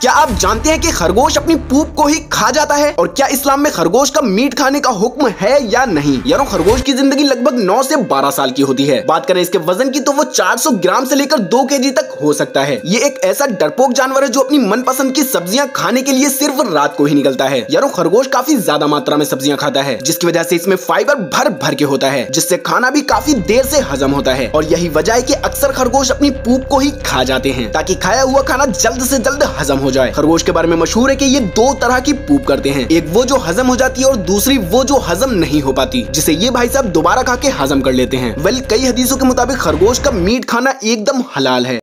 क्या आप जानते हैं कि खरगोश अपनी पूप को ही खा जाता है? और क्या इस्लाम में खरगोश का मीट खाने का हुक्म है या नहीं? यारो, खरगोश की ज़िंदगी लगभग 9 से 12 साल की होती है। बात करें इसके वज़न की तो वो 400 ग्राम से लेकर 2 केजी तक हो सकता है। ये एक ऐसा डरपोक जानवर है जो अपनी मनपसंद की सब्ज़ियाँ खाने के लिए सिर्फ़ रात को ही निकलता है। यारो, खरगोश काफ़ी ज़्यादा मात्रा में सब्ज़ियाँ खाता है, जिसकी वजह से इसमें फाइबर भर भर के होता है, जिससे खाना भी काफ़ी देर से हजम होता है। और यही वजह है की अक्सर खरगोश अपनी पूप को ही खा जाते हैं, ताकि खाया हुआ खाना जल्द ऐसी जल्द हजम हो जाए। खरगोश के बारे में मशहूर है की ये दो तरह की पूप करते हैं। एक वो जो हजम हो जाती है और दूसरी वो जो हजम नहीं हो पाती, जिसे ये भाई साहब दोबारा खा के हजम कर लेते हैं। वेल, कई हदीसों के मुताबिक खरगोश का मीट खाना एकदम हलाल है।